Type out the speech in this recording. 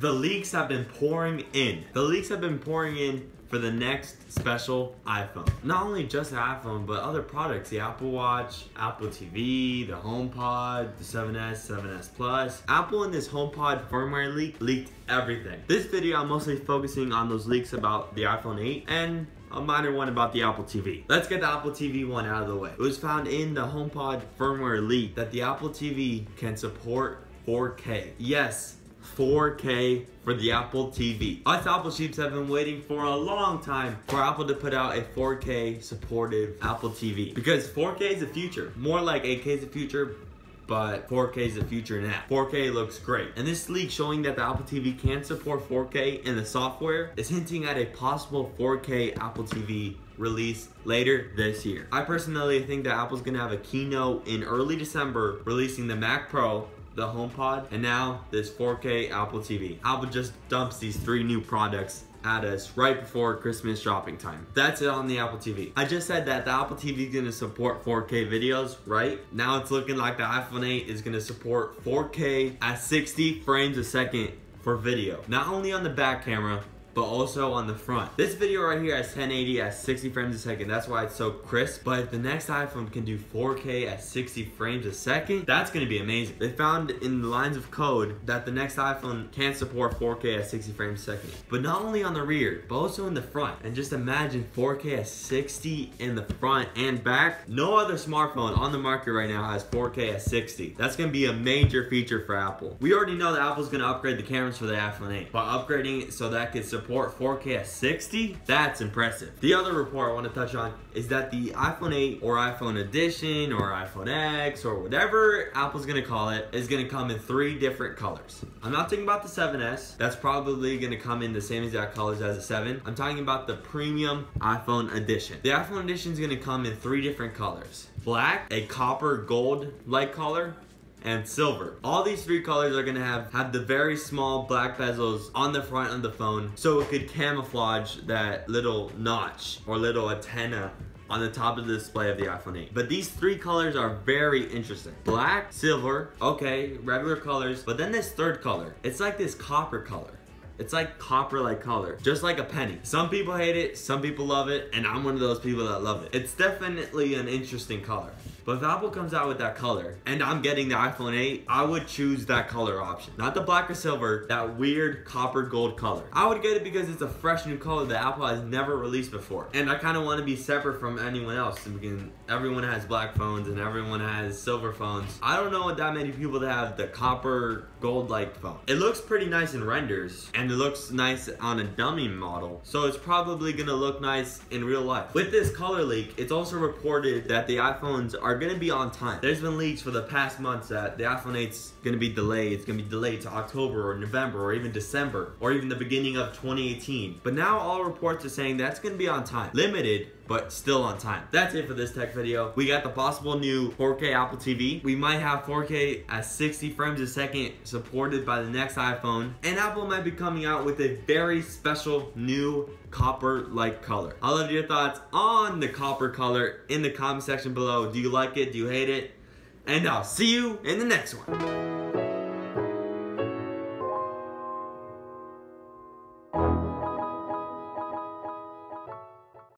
The leaks have been pouring in. The leaks have been pouring in for the next special iPhone. Not only just the iPhone, but other products, the Apple Watch, Apple TV, the HomePod, the 7S, 7S Plus. Apple in this HomePod firmware leak leaked everything. This video, I'm mostly focusing on those leaks about the iPhone 8 and a minor one about the Apple TV. Let's get the Apple TV one out of the way. It was found in the HomePod firmware leak that the Apple TV can support 4K. Yes, 4K for the Apple TV. Us Apple Sheeps have been waiting for a long time for Apple to put out a 4K supportive Apple TV because 4K is the future. More like 8K is the future, but 4K is the future now. 4K looks great. And this leak showing that the Apple TV can support 4K in the software is hinting at a possible 4K Apple TV release later this year. I personally think that Apple's gonna have a keynote in early December releasing the Mac Pro the HomePod, and now this 4K Apple TV. Apple just dumps these three new products at us right before Christmas shopping time. That's it on the Apple TV. I just said that the Apple TV is gonna support 4K videos, right? Now it's looking like the iPhone 8 is gonna support 4K at 60 frames a second for video. Not only on the back camera, but also on the front. This video right here has 1080 at 60 frames a second. That's why it's so crisp. But if the next iPhone can do 4K at 60 frames a second, that's gonna be amazing. They found in the lines of code that the next iPhone can support 4K at 60 frames a second. But not only on the rear, but also in the front. And just imagine 4K at 60 in the front and back. No other smartphone on the market right now has 4K at 60. That's gonna be a major feature for Apple. We already know that Apple's gonna upgrade the cameras for the iPhone 8, by upgrading it so that it could support support 4K at 60, that's impressive. The other report I want to touch on is that the iPhone 8 or iPhone Edition or iPhone X or whatever Apple's gonna call it is gonna come in three different colors. I'm not talking about the 7S, that's probably gonna come in the same exact colors as the 7. I'm talking about the premium iPhone Edition. The iPhone Edition is gonna come in three different colors. Black, a copper gold like color, and silver. All these three colors are gonna have, have the very small black bezels on the front of the phone so it could camouflage that little notch or little antenna on the top of the display of the iPhone 8. But these three colors are very interesting. Black, silver, okay, regular colors, but then this third color, it's like this copper color. It's like copper-like color, just like a penny. Some people hate it, some people love it, and I'm one of those people that love it. It's definitely an interesting color. But if Apple comes out with that color, and I'm getting the iPhone 8, I would choose that color option. Not the black or silver, that weird copper gold color. I would get it because it's a fresh new color that Apple has never released before. And I kind of want to be separate from anyone else. Because everyone has black phones and everyone has silver phones. I don't know that many people that have the copper gold-like phone. It looks pretty nice in renders, and it looks nice on a dummy model. So it's probably gonna look nice in real life. With this color leak, it's also reported that the iPhones are are gonna be on time. There's been leaks for the past months that the iPhone 8's gonna be delayed. It's gonna be delayed to October or November or even December or even the beginning of 2018. But now all reports are saying that's gonna be on time. Limited, but still on time. That's it for this tech video. We got the possible new 4K Apple TV. We might have 4K at 60 frames a second supported by the next iPhone. And Apple might be coming out with a very special new copper-like color. I love your thoughts on the copper color in the comment section below. Do you like it? Do you hate it? And I'll see you in the next one.